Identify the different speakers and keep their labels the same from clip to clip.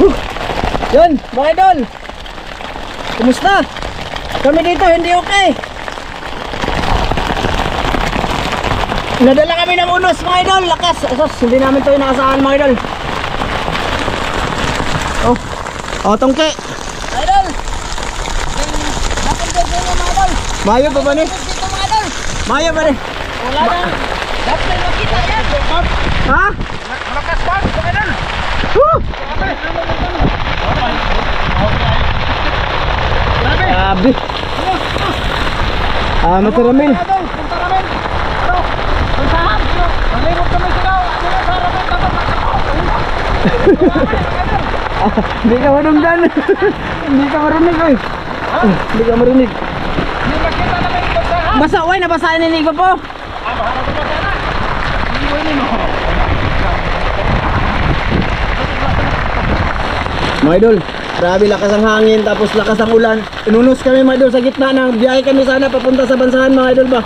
Speaker 1: Huh. Yun, mga idol. Kumusta? Kami dito, hindi okay. Nadala kami ng unos mga idol. Lakas. Asos, hindi namin to inaasahan mga idol. Oh. Oh, tongke. Idol. Napagod ko mga idol. Mayo pa ba ni?
Speaker 2: Dito.
Speaker 1: Mayo ba ni?
Speaker 2: Wala na. Dapat makita yan.
Speaker 1: Ha?
Speaker 2: Malakas ba? Mga idol.
Speaker 1: Huh. Grabe. Ah,
Speaker 2: namin. Ano? Na
Speaker 1: Hindi ka marundan. Hindi ka marinig oy. Hindi ka marinig. Basa, oy, nabasahin ni Nico po.
Speaker 2: Ah, bahala ko ba sana? Hindi mo
Speaker 1: Mga idol, grabe lakas ang hangin tapos lakas ang ulan. Inunos kami mga idol sa gitna ng biyahe kami sana papunta sa bansahan mga idol ba.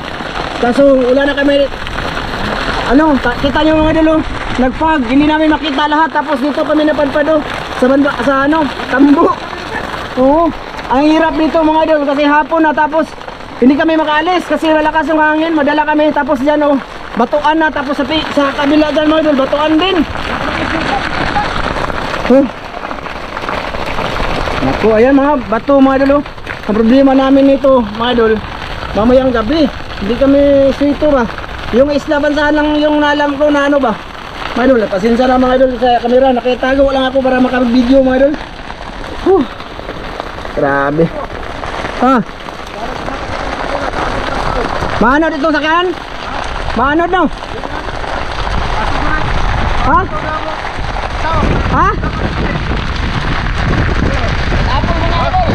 Speaker 1: Kaso wala na kami. Ano, ta- kita nyo mga idol oh. Nagpag, hindi namin makita lahat tapos dito kami napadpad oh. Sa banda, sa ano, tambo. Oo. Ang hirap dito mga idol kasi hapon na tapos hindi kami makaalis kasi malakas ang hangin, madala kami tapos diyan oh. Batuan na tapos sa, sa kabila dyan mga idol, batuan din. Huh. Naku, ayan mga bato mga idol. oh. Ang problema namin nito mga idol, mamayang gabi. Hindi kami sito ba. Yung isla bansahan lang yung nalam ko na ano ba. Mga idol, pasensya na mga idol sa kamera. Nakitago lang ako para makapag-video mga idol. Huh. Grabe. Ha? Maano dito sakyan? Maano no? Ha? Ha?
Speaker 2: Tapos mga idol.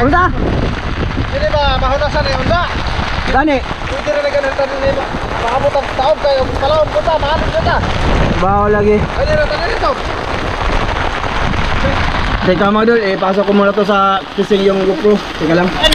Speaker 1: Unsa?
Speaker 2: Hindi ba mahunasan eh unda?
Speaker 1: Gani.
Speaker 2: Pwede rin na ganun tanin nila. Maabot ang taon kayo. Kalawang punta, mahalin kita.
Speaker 1: Bawo lagi.
Speaker 2: Pwede rin tanin ito.
Speaker 1: Teka mga idol, eh pasok ko muna to sa kising yung GoPro. Teka lang.
Speaker 2: Ayan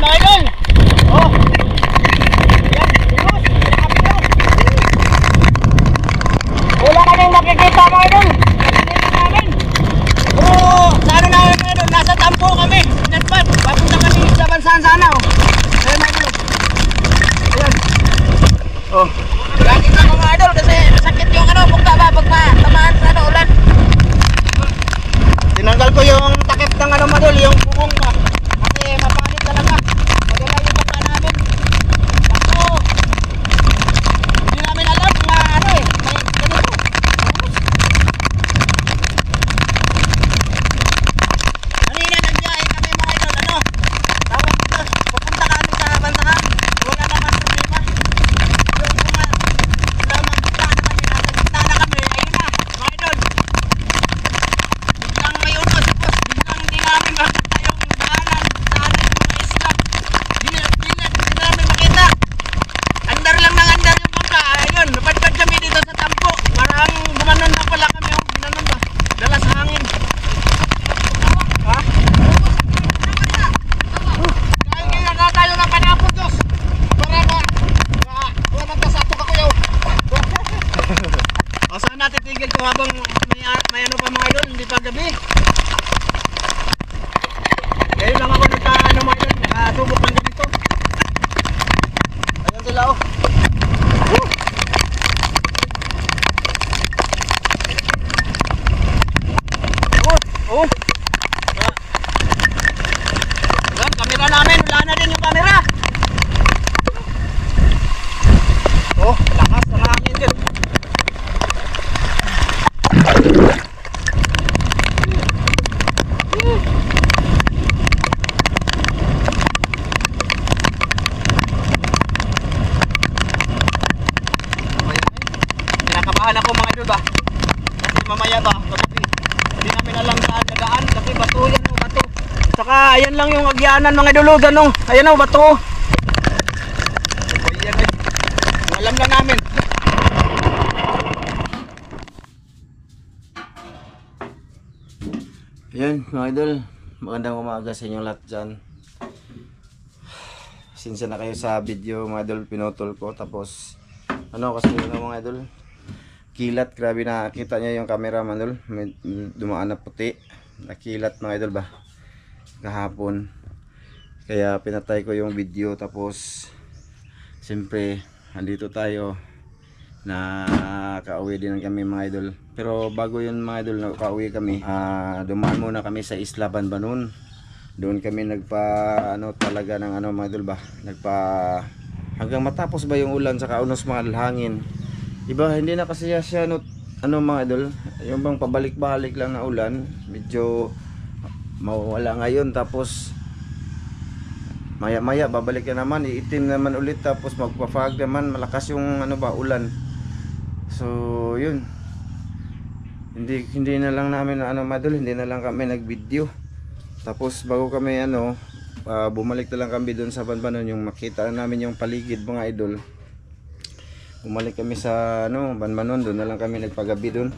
Speaker 2: agyanan mga idol, oh, ganun. Ayan o, bato. Ayan eh. Alam lang namin.
Speaker 1: Ayan mga idol, magandang umaga sa inyong lahat dyan. Sinsya na kayo sa video mga idol, pinutol ko. Tapos, ano kasi ano mga idol,
Speaker 2: kilat grabe nakita niya yung camera mga idol may dumaan na puti nakilat mga idol ba kahapon kaya pinatay ko yung video tapos siyempre andito tayo. Na kauwi din kami mga idol. Pero bago yun mga idol na kauwi kami ah dumaan muna kami sa Isla Banbanon doon kami nagpa ano talaga ng ano mga idol ba? Nagpa hanggang matapos ba yung ulan sa kaunos mga hangin iba hindi na kasi siya no, ano mga idol. Yung bang pabalik-balik lang na ulan medyo mawala ngayon. Tapos maya maya babalik na naman iitim naman ulit tapos magpa-fog naman malakas yung ano ba ulan. So yun. Hindi hindi na lang namin ano madol hindi na lang kami nag-video. Tapos bago kami ano ah, bumalik na lang kami doon sa Banbanon yung makita namin yung paligid mga idol. Bumalik kami sa ano Banbanon doon na lang kami nagpagabi doon.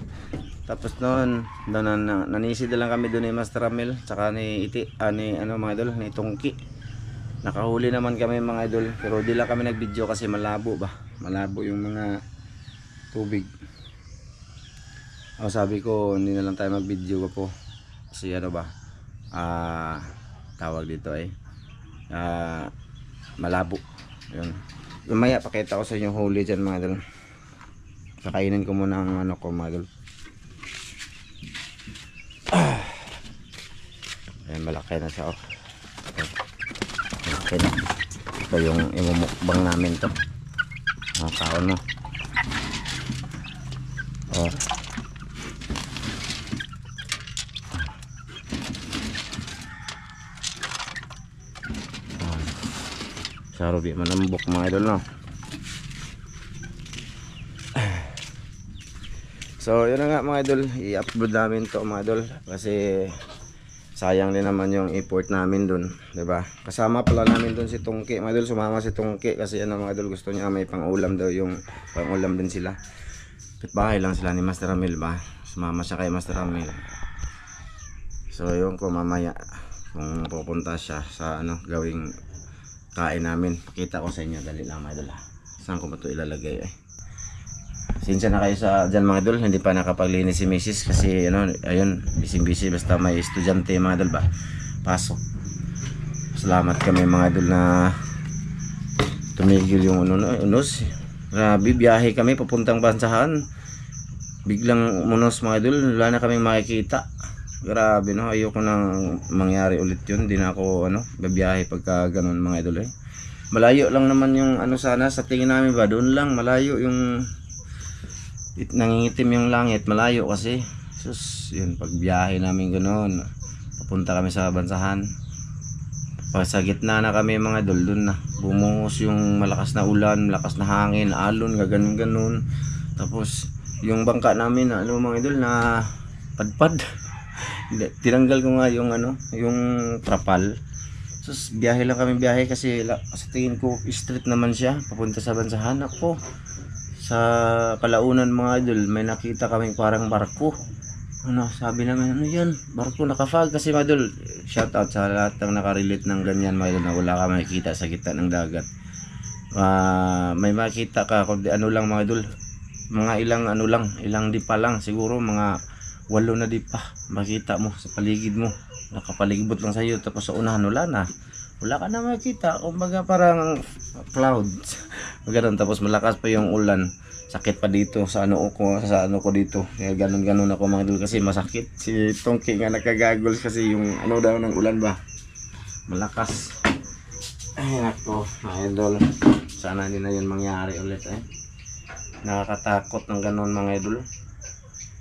Speaker 2: Tapos noon doon na, na, na lang kami doon ni Master Ramil tsaka ni Iti ah, ni ano mga idol ni Tungki nakahuli naman kami mga idol. Pero di lang kami nag-video kasi malabo ba? Malabo yung mga tubig. O sabi ko hindi na lang tayo mag-video po kasi ano ba? Ah tawag dito eh. Ah malabo. Yun. Mamaya pakita ko sa inyo huli dyan mga idol. Kakainin ko muna ang ano ko mga idol. Ah. ayan malaki na siya oh malaki na. Ito yung imumukbang namin to? Mga kaon mo. Oh. Sa rubi manambok mga idol no? So yun na nga mga idol. I-upload namin to mga idol. Kasi sayang din naman yung effort namin dun ba kasama pala namin dun si Tungki mga sumama si Tungki kasi ano mga idol gusto niya may pang-ulam daw yung pang-ulam din sila bahay lang sila ni Master Ramil ba sumama siya kay Master Ramil so yun ko mamaya kung pupunta siya sa ano gawing kain namin. Pakita ko sa inyo. Dali lang mga ha. Saan ko ba ito ilalagay eh. Sinsya na kayo sa dyan mga idol. Hindi pa nakapaglinis si Mrs. Kasi ano, ayun, busy-busy. Basta may estudyante mga idol ba. Pasok. Salamat kami mga idol na tumigil yung ano, no, unos. Grabe, biyahe kami papuntang bansahan. Biglang unos mga idol. Wala na kaming makikita. Grabe no, ayoko nang mangyari ulit yun. Di na ako ano, babiyahe pagka ganun mga idol eh. Malayo lang naman yung ano sana sa tingin namin ba, doon lang malayo yung it, nangingitim yung langit, malayo kasi. Sus, yun pag biyahe namin ganoon. Papunta kami sa bansahan. Pag sa gitna na kami mga idol, doon na. Bumungos yung malakas na ulan, malakas na hangin, alon, gaganon ganon. Tapos yung bangka namin, ano mga idol, na padpad. Tinanggal ko nga yung ano, yung trapal. So, biyahe lang kami biyahe kasi sa tingin ko street naman siya, papunta sa bansahan ako. Sa kalaunan mga idol, may nakita kaming parang barko. Ano, sabi namin, ano yan? Barko nakafag kasi mga idol. Shout out sa lahat ng nakarelate ng ganyan mga idol na wala ka makikita sa gitna ng dagat. Ah, may makita ka kundi ano lang mga idol. Mga ilang ano lang, ilang di pa lang siguro mga walo na di pa makita mo sa paligid mo nakapalibot lang sa iyo tapos sa unahan wala na wala ka na makita kumbaga parang clouds ganun tapos malakas pa yung ulan. Sakit pa dito sa ano ko sa ano ko dito. Kaya ganun ganun ako mga idol kasi masakit. Si Tongki nga nakagagols kasi yung ano daw ng ulan ba? Malakas. Ay nako mga idol. Sana hindi na yun mangyari ulit eh. Nakakatakot ng ganun mga idol.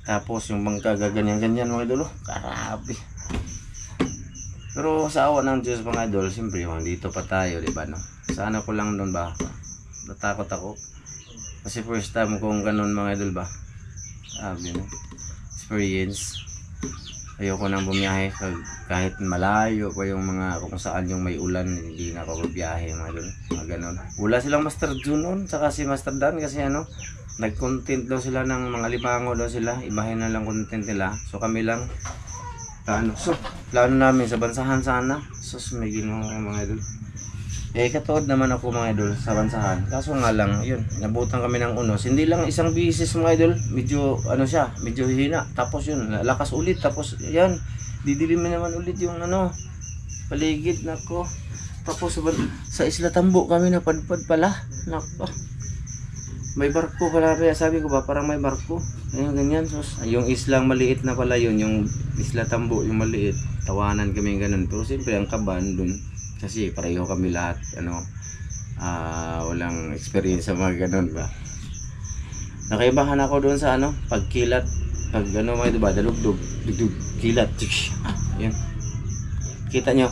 Speaker 2: Tapos yung bangka gaganyan-ganyan mga idol, oh, karabi. Pero sa awa ng Diyos mga idol, siyempre dito pa tayo, di ba no? Sana ko lang doon ba? Natakot ako. Kasi first time kong ganun mga idol ba? Sabi no? Experience. Ayoko nang bumiyahe kahit malayo pa yung mga kung saan yung may ulan, hindi na ako bumiyahe mga idol. Mga ganun. Wala silang Master June noon, saka si Master Dan kasi ano, nag-content daw sila ng mga libango daw sila ibahin na lang content nila so kami lang ano so plano namin sa bansahan sana sus may ginoo mga idol Eh, katuod naman ako mga idol sa bansahan. Kaso nga lang, yun, nabutan kami ng unos. Hindi lang isang bisis mga idol, medyo, ano siya, medyo hina. Tapos yun, lakas ulit. Tapos, yan, didilim na naman ulit yung ano, paligid, nako. Tapos sa, sa Isla Tambo kami napadpad pala. Nako. May barko pala, kaya sabi ko ba, parang may barko. Ayun, ganyan. Sus, yung islang maliit na pala yun, yung Isla Tambo, yung maliit. Tawanan kami ganun. Pero siyempre, ang kaban dun, kasi pareho kami lahat, ano, ah walang experience sa mga ganun ba. Nakaibahan ako doon sa ano, pagkilat, pag ano may diba, dalugdog, dugdug, kilat, ah, yun. Kita nyo,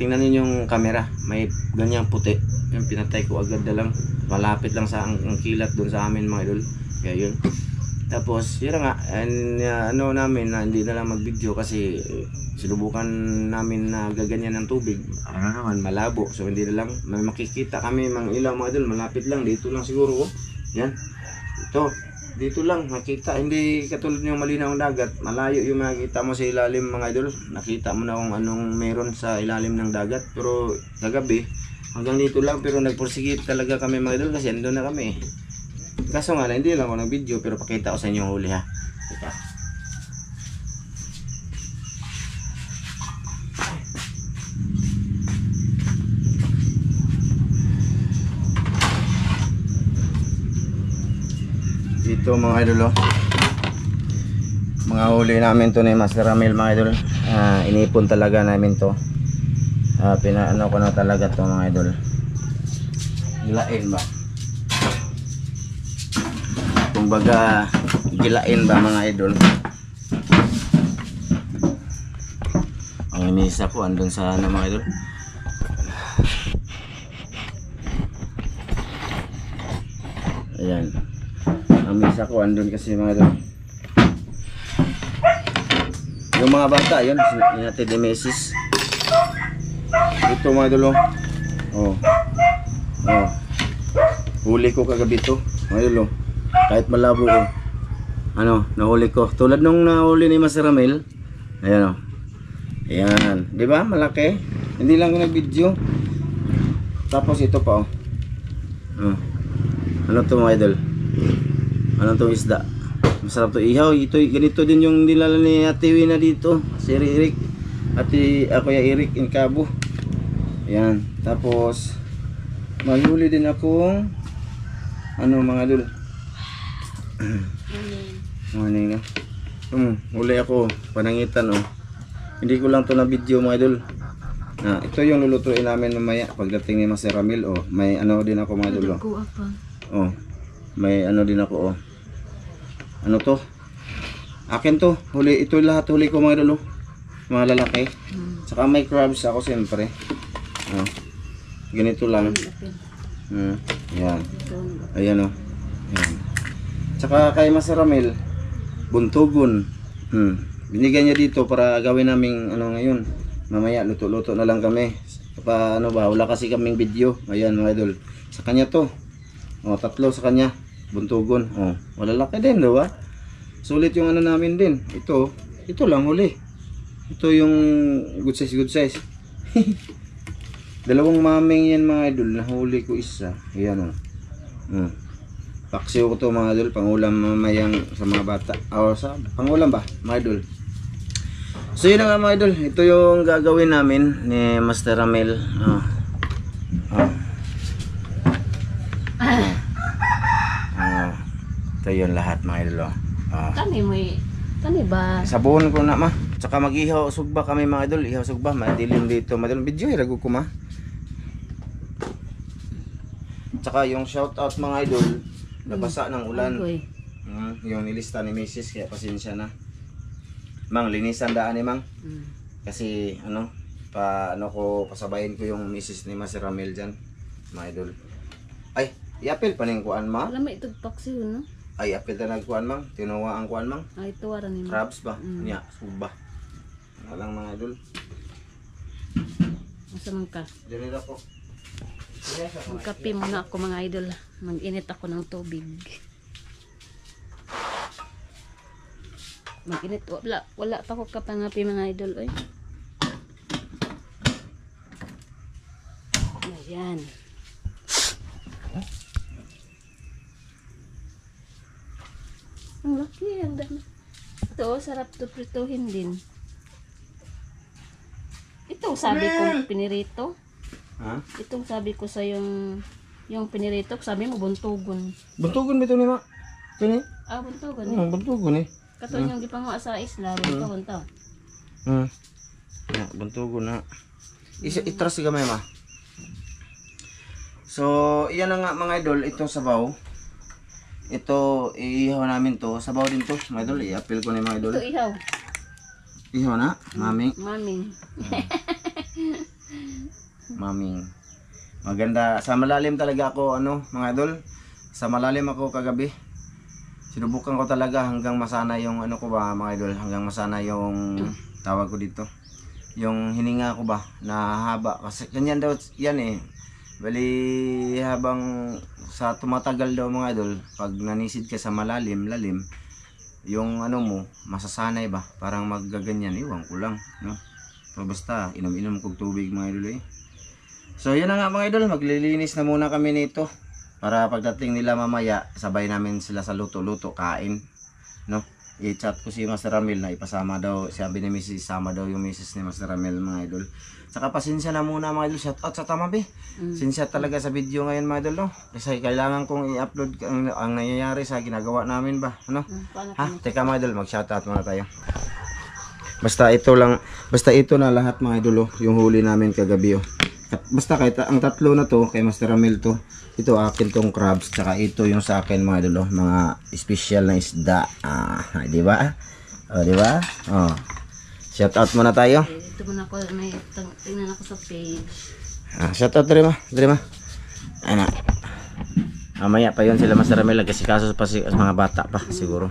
Speaker 2: tingnan niyo yung camera, may ganyang puti. Yung pinatay ko agad na lang, malapit lang sa ang, ang kilat doon sa amin mga idol. Kaya yun. Tapos, yun nga, and, uh, ano namin na hindi na lang mag-video kasi eh, sinubukan namin na gaganyan ng tubig. Ano naman, malabo. So, hindi na lang, may makikita kami mga ilaw mga idol, malapit lang, dito lang siguro. Oh. Yan. Ito, dito lang, makita. Hindi katulad yung malinaw dagat. Malayo yung makikita mo sa ilalim mga idol. Nakita mo na kung anong meron sa ilalim ng dagat. Pero, kagabi, hanggang dito lang. Pero nagpursigit talaga kami mga idol kasi andun na kami. Kaso nga lang, hindi lang ako ng video pero pakita ko sa inyo yung huli ha. Ito. Dito mga idol oh. Mga huli namin to ni Master Ramil mga idol. Ah, inipon talaga namin to. Ah, pinaano ko na talaga to mga idol. Gilain ba? Kumbaga, gilain ba mga idol? Ang misa ko andun sa ano mga idol. Ayan. Ang misa ko andun kasi mga idol. Yung mga bata, yun, natin ni Mrs. Ito mga idol, oh. Oh. Oh. Huli ko kagabi to. Mga idol, oh. Kahit malabo ko. Ano, nahuli ko. Tulad nung nahuli ni Master Ramil. Ayan, oh. Ayan. Di ba? Malaki. Hindi lang ko nag-video. Tapos ito pa, oh. Oh. Ano to mga idol? Ano tong isda? Masarap to ihaw. Ito, ganito din yung nilala ni Ate Wina dito. Si Ririk. Ate, ako ya Eric in Cabo. Ayan. Tapos, mahuli din akong ano mga idol. Morning na. Hmm, huli ako. Panangitan oh. Hindi ko lang to na video mga idol. Na, ito yung lulutuin namin mamaya pagdating ni Master Ramil oh. May ano din ako mga idol oh. Oh. May ano din ako oh. Ano to? Akin to. Huli ito lahat huli ko mga idol oh. Mga lalaki. Saka may crabs ako siyempre. Oh. Ganito lang. Hmm. Yan. Ayan oh. Tsaka kay Master Ramil, buntugon. Hmm. Binigyan niya dito para gawin naming ano ngayon. Mamaya luto-luto na lang kami. Pa ano ba, wala kasi kaming video. Ayan mga idol. Sa kanya to. Oh, tatlo sa kanya. Buntugon. Oh, wala laki din, di ba? Sulit yung ano namin din. Ito, ito lang huli. Ito yung good size, good size. Dalawang maming yan mga idol. Nahuli ko isa. Ayan oh. Hmm. Paksiw ko to mga idol, pangulam mamayang sa mga bata. O sa pangulam ba, mga idol? So yun na nga mga idol, ito yung gagawin namin ni Master Ramel. Oh. Oh. Oh. Ito yun lahat mga idol. Oh.
Speaker 3: Kani mo Kani ba?
Speaker 2: Sabon ko na ma. Tsaka mag-ihaw sugba kami mga idol. Ihaw sugba, madilim dito. Madilim video, irago ko ma. Tsaka yung shout out mga idol, nabasa ng ulan.
Speaker 3: Uy.
Speaker 2: Mm, yung nilista ni Mrs. kaya pasensya na. Mang, linisan daan ni Mang.
Speaker 3: Mm.
Speaker 2: Kasi ano, pa ano ko pasabayin ko yung Mrs. ni Master Ramel dyan. Mga idol. Ay, iapil pa ning kuan ma.
Speaker 3: Wala may itog paksiw no?
Speaker 2: Ay, apil na nagkuan mang. Tinuwa ang kuan mang.
Speaker 3: Ay tuwara ni mo.
Speaker 2: Crabs ba?
Speaker 3: Mm.
Speaker 2: Nya, suba. Alang mga idol.
Speaker 3: Asa man ka?
Speaker 2: Diyan ko.
Speaker 3: Magkape muna ako mga idol. Mag-init ako ng tubig. Mag-init. Wala, wala pa ko kapangapi mga idol. Oy. Ay. Yan. Ang laki, ang dami. Ito, sarap to prituhin din. Ito, sabi ko, pinirito.
Speaker 2: Ha?
Speaker 3: Itong sabi ko sa yung yung pinirito, sabi mo buntugon.
Speaker 2: Buntugon bito ni ma. Kani?
Speaker 3: Ah, buntugon.
Speaker 2: Oh, buntugon eh.
Speaker 3: Kato yung gipanguha sa isla, buntugon to.
Speaker 2: Hmm. Ya, buntugon na. Isa itras si gamay ma. So, iyan na nga mga idol, itong sabaw. Ito, iihaw namin to. Sabaw din to, mga idol. I-appeal ko na yung mga idol.
Speaker 3: Ito ihaw.
Speaker 2: Ihaw na, maming.
Speaker 3: Maming.
Speaker 2: Maming. Maganda. Sa malalim talaga ako, ano, mga idol. Sa malalim ako kagabi. Sinubukan ko talaga hanggang masana yung ano ko ba, mga idol. Hanggang masana yung tawag ko dito. Yung hininga ko ba, na haba. Kasi ganyan daw yan eh. Bali, habang sa tumatagal daw mga idol, pag nanisid ka sa malalim, lalim, yung ano mo, masasanay ba? Parang maggaganyan, iwan ko lang, no? So basta, inom-inom kog tubig mga idol eh. So yun na nga mga idol, maglilinis na muna kami nito. Para pagdating nila mamaya, sabay namin sila sa luto-luto, kain. No? I-chat ko si Master Ramil na ipasama daw, sabi ni Mrs. Sama daw yung Mrs. ni Master Ramil mga idol. Saka pasensya na muna mga idol, shout out sa Tamabi. Sinsya talaga sa video ngayon mga idol, no? Kasi kailangan kong i-upload ang, ang nangyayari sa ginagawa namin ba, ano? Ha? Teka mga idol, mag-shoutout muna tayo. Basta ito lang, basta ito na lahat mga idol, oh, yung huli namin kagabi. Oh. Basta kahit ang tatlo na to, kay Master Ramil to, ito akin tong crabs, tsaka ito yung sa akin mga idol, oh, mga special na isda. Ah, di ba? Oh, di ba? Oh. Shoutout muna tayo.
Speaker 3: Ito muna ako, may tingnan ako sa page.
Speaker 2: Ah, shoutout dre ma, dre ma. Ana. Mamaya pa yun sila Master Ramil, kasi kaso pa si mga bata pa siguro.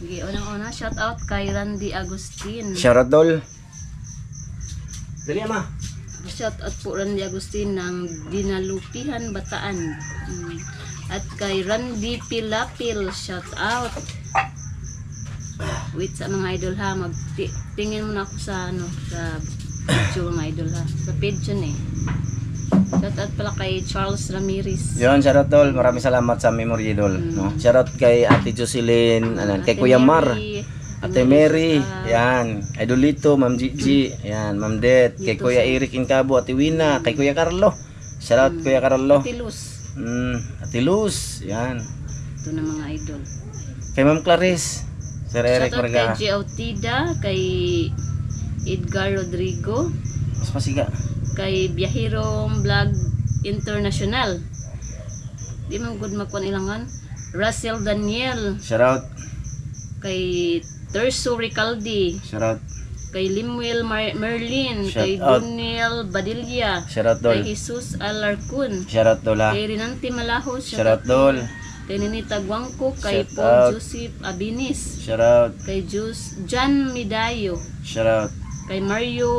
Speaker 3: Sige, unang-una, shout out kay Randy Agustin.
Speaker 2: Shoutout dol. Dali ma.
Speaker 3: Shout out po Randy Agustin ng Dinalupihan, Bataan. Mm. At kay Randy Pilapil, shout out. Wait sa mga idol ha, magtingin muna ako sa ano, sa video mga idol ha. Sa page yun eh. Shout out pala kay Charles Ramirez.
Speaker 2: Yun, shoutout dol. Maraming salamat sa memory dol. No? Shoutout kay Ate Jocelyn, ano, kay Kuya Mar,
Speaker 3: Mary,
Speaker 2: Ate Mary, yan. Idolito, Ma'am Gigi, yan, Ma'am Det, kay Kuya Eric Incabo, Ate Wina, kay Kuya Carlo. Shoutout Kuya Carlo.
Speaker 3: Tilus.
Speaker 2: Mm, Ate Luz, yan.
Speaker 3: Ito na mga idol.
Speaker 2: Kay Ma'am Clarice, Sir Eric
Speaker 3: Shout out kay. G. Autida, kay Edgar Rodrigo,
Speaker 2: Mas pasiga.
Speaker 3: kay Biyaherong Vlog International. Di man good magkuan ilangan. Russell Daniel,
Speaker 2: Shoutout,
Speaker 3: kay Terso Ricaldi,
Speaker 2: shoutout,
Speaker 3: kay Limuel Mar- Merlin,
Speaker 2: Shout
Speaker 3: kay
Speaker 2: out.
Speaker 3: Duniel Badilla,
Speaker 2: shoutout
Speaker 3: kay
Speaker 2: dol.
Speaker 3: Jesus Alarcon,
Speaker 2: Shoutout dol ha.
Speaker 3: kay Rinanti Malahos,
Speaker 2: Shoutout dol.
Speaker 3: kay Ninita Guangco, kay
Speaker 2: Shout
Speaker 3: Paul
Speaker 2: out.
Speaker 3: Joseph Abinis,
Speaker 2: Shoutout,
Speaker 3: kay Jus John Midayo,
Speaker 2: shoutout,
Speaker 3: kay Mario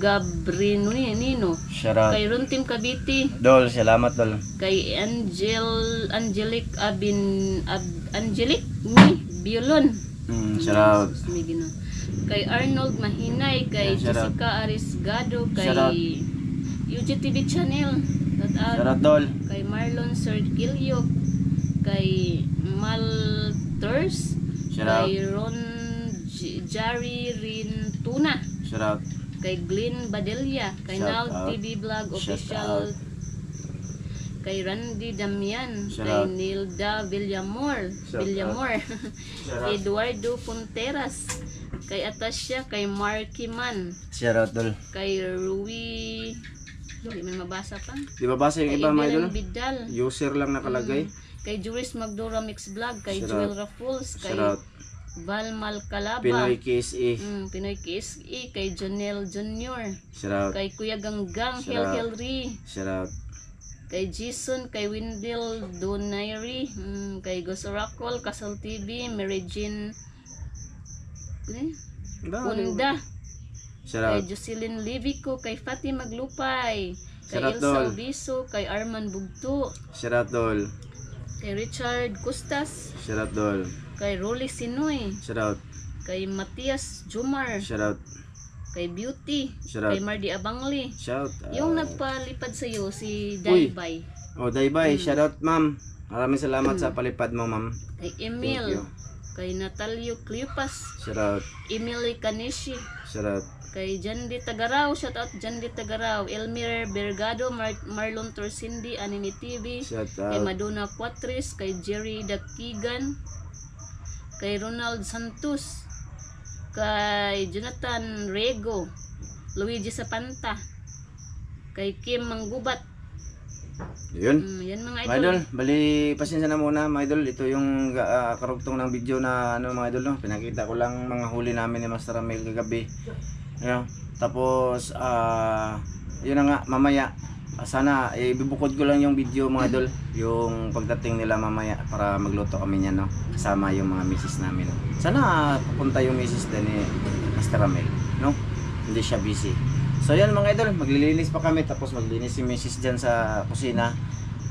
Speaker 3: Gabrinino,
Speaker 2: shoutout.
Speaker 3: kay Runtim Cavite,
Speaker 2: Dol, salamat dol.
Speaker 3: kay Angel Angelic Abin Ab, Angelic mi Biolon.
Speaker 2: Mm, shoutout.
Speaker 3: Kay Arnold Mahinay, kay
Speaker 2: Yeah.
Speaker 3: Jessica Arisgado, kay. UGTV Channel, out.
Speaker 2: Shoutout dol.
Speaker 3: kay Marlon Sergilio, kay Mal Turs,
Speaker 2: Shout out.
Speaker 3: kay Ron J- Jari Rintuna,
Speaker 2: Shoutout.
Speaker 3: kay Glenn Badelia, kay
Speaker 2: out.
Speaker 3: TV Vlog Official. Kay Randy Damian,
Speaker 2: Shout
Speaker 3: kay
Speaker 2: out.
Speaker 3: Nilda Villamor,
Speaker 2: Shout
Speaker 3: Villamor,
Speaker 2: Shout out.
Speaker 3: Eduardo Punteras, kay Atasha, kay Marky Man,
Speaker 2: Shoutout dol.
Speaker 3: kay Rui, hindi man mabasa pa,
Speaker 2: Di ba basa yung
Speaker 3: kay
Speaker 2: iba mga idol?
Speaker 3: Bidal,
Speaker 2: User lang nakalagay.
Speaker 3: kay Juris Magdora Mix Vlog, kay
Speaker 2: Shout
Speaker 3: Joel
Speaker 2: out.
Speaker 3: Raffles, kay
Speaker 2: Shoutout.
Speaker 3: Val Malcalaba,
Speaker 2: Pinoy KSE.
Speaker 3: mm, Pinoy KSE, kay Jonel Jr.,
Speaker 2: Shoutout.
Speaker 3: kay Kuya Ganggang,
Speaker 2: Shout
Speaker 3: Hel
Speaker 2: out.
Speaker 3: Helry,
Speaker 2: Shoutout.
Speaker 3: Kay Jason, kay Wendell Donairi, mm, kay Gus Oracle, Castle TV, Mary Jean eh, Punda, kay. Jocelyn Livico, kay Fatima Maglupay, kay
Speaker 2: Shout out,
Speaker 3: Elsa. Alviso, kay Arman Bugto,
Speaker 2: Shoutout dol.
Speaker 3: kay Richard Custas,
Speaker 2: Shoutout dol.
Speaker 3: kay Rolly Sinoy,
Speaker 2: Shoutout.
Speaker 3: kay Matias Jumar,
Speaker 2: Shoutout.
Speaker 3: Kay Beauty,
Speaker 2: Shout out.
Speaker 3: kay Mardi Abangli.
Speaker 2: Shout.
Speaker 3: Yung
Speaker 2: ah,
Speaker 3: nagpalipad sa iyo si
Speaker 2: Uy.
Speaker 3: Daybay,
Speaker 2: Oh, Daybay, shout out ma'am. Maraming salamat sa palipad mo, ma'am.
Speaker 3: kay
Speaker 2: Thank
Speaker 3: Emil, kay Natalio Clipas,
Speaker 2: Shout out.
Speaker 3: Emily Kanishi,
Speaker 2: Shout out.
Speaker 3: kay Jandi Tagaraw, shout out Jandi Tagaraw, Elmir Bergado, Mar- Marlon Torsindi, Anini TV,
Speaker 2: Shout
Speaker 3: kay
Speaker 2: out.
Speaker 3: Madonna Quatris, kay Jerry Dakigan, kay Ronald Santos, kay Jonathan Rego, Luigi Sapanta, kay Kim Manggubat.
Speaker 2: Yun.
Speaker 3: Mm, yan mga
Speaker 2: Mga
Speaker 3: idol.
Speaker 2: idol, bali pasensya na muna mga idol. Ito yung ah, karugtong ng video na ano mga idol no. Pinakita ko lang mga huli namin ni Master Ramil kagabi. Ayun. Tapos ah yun na nga mamaya sana eh, ko lang yung video mga idol yung pagdating nila mamaya para magluto kami niyan no kasama yung mga misis namin sana pupunta yung misis din ni Master Ramil no hindi siya busy so yan mga idol maglilinis pa kami tapos maglinis si misis dyan sa kusina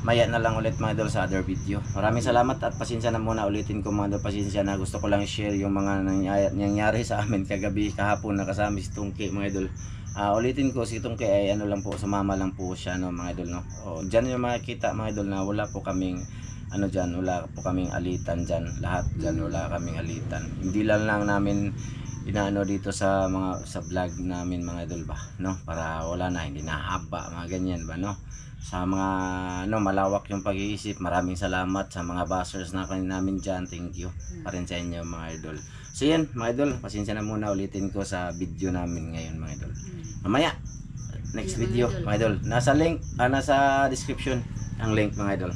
Speaker 2: maya na lang ulit mga idol sa other video. Maraming salamat at pasensya na muna ulitin ko mga idol. Pasensya na gusto ko lang i-share yung mga nangyari sa amin kagabi kahapon na kasama si Tungki mga idol. Ah, ulitin ko si Tungki ay ano lang po, sumama lang po siya no mga idol no. O, dyan yung makikita mga idol na wala po kaming ano dyan, wala po kaming alitan dyan. Lahat dyan wala kaming alitan. Hindi lang lang namin inaano dito sa mga sa vlog namin mga idol ba no para wala na hindi na mga ganyan ba no sa mga ano malawak yung pag-iisip maraming salamat sa mga bashers na kanin namin dyan thank you pa rin sa inyo mga idol so yan mga idol pasensya na muna ulitin ko sa video namin ngayon mga idol. Mamaya next video mga idol. Nasa link ah, nasa description ang link mga idol